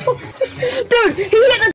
Dude, he hit a